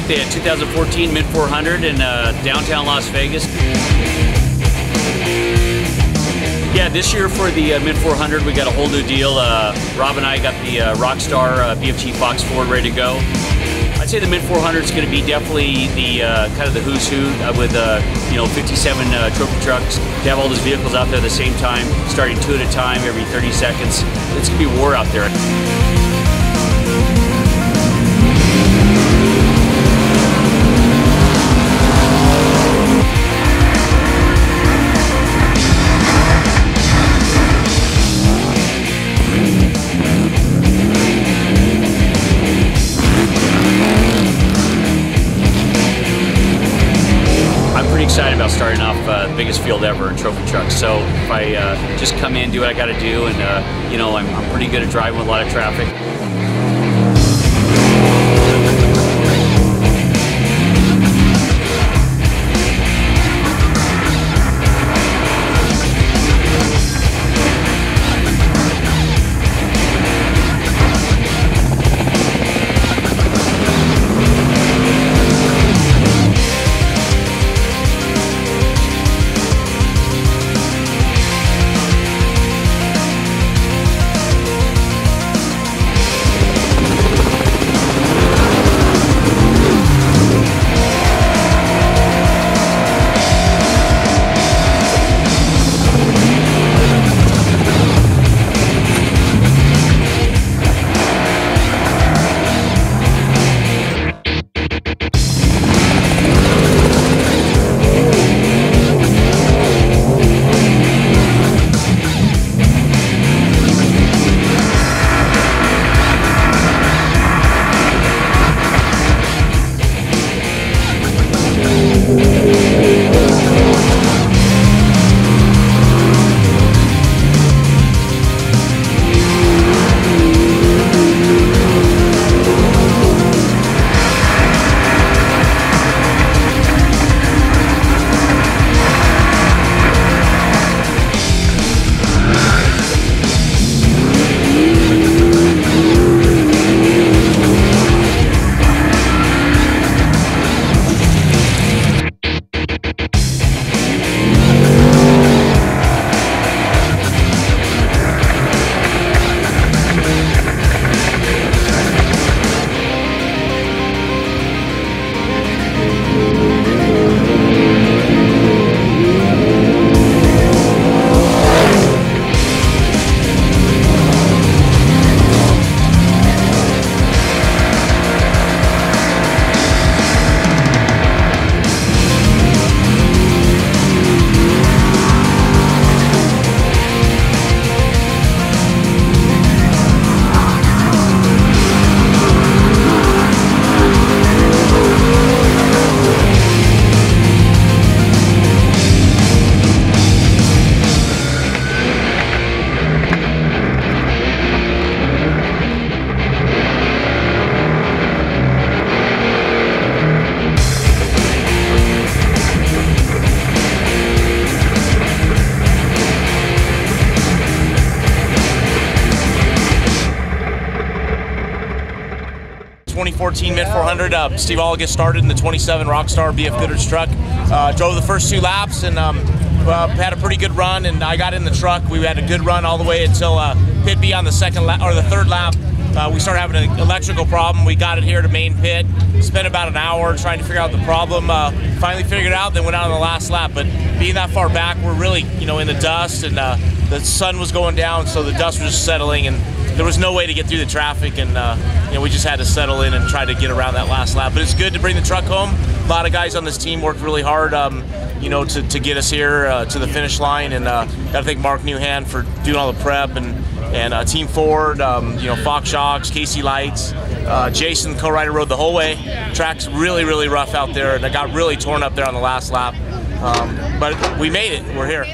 At the 2014 Mint 400 in uh, downtown Las Vegas. Yeah, this year for the uh, Mint 400, we got a whole new deal. Uh, Rob and I got the uh, Rockstar uh, BFG Fox Ford ready to go. I'd say the Mint 400 is going to be definitely the uh, kind of the who's who uh, with you know 57 trophy trucks. To have all those vehicles out there at the same time, starting two at a time every 30 seconds, it's going to be war out there. Starting off uh, the biggest field ever in trophy trucks. So if I uh, just come in, do what I got to do, and uh, you know I'm, I'm pretty good at driving with a lot of traffic. – 2014 Mint 400. Uh, Steve Olliges started in the 27 Rockstar BF Goodrich truck. Uh, drove the first two laps and um, uh, had a pretty good run. And I got in the truck. We had a good run all the way until uh, pit B on the second lap or the third lap. Uh, we started having an electrical problem. We got it here to main pit. Spent about an hour trying to figure out the problem. Uh, finally figured it out. Then went out on the last lap. But being that far back, we're really you know in the dust and uh, the sun was going down, so the dust was just settling and there was no way to get through the traffic, and uh, you know we just had to settle in and try to get around that last lap. But it's good to bring the truck home. A lot of guys on this team worked really hard, um, you know, to, to get us here uh, to the finish line, and uh, got to thank Mark Newhand for doing all the prep and and uh, Team Ford, um, you know, Fox Shocks, KC Lights, uh, Jason, co-rider, rode the whole way. Track's really really rough out there, and I got really torn up there on the last lap. Um, but we made it. We're here.